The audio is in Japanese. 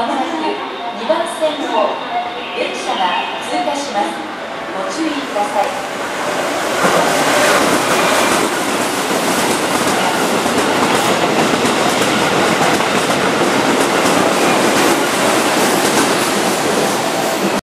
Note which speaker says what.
Speaker 1: まもなく2番線を電車が通過します。ご注意ください。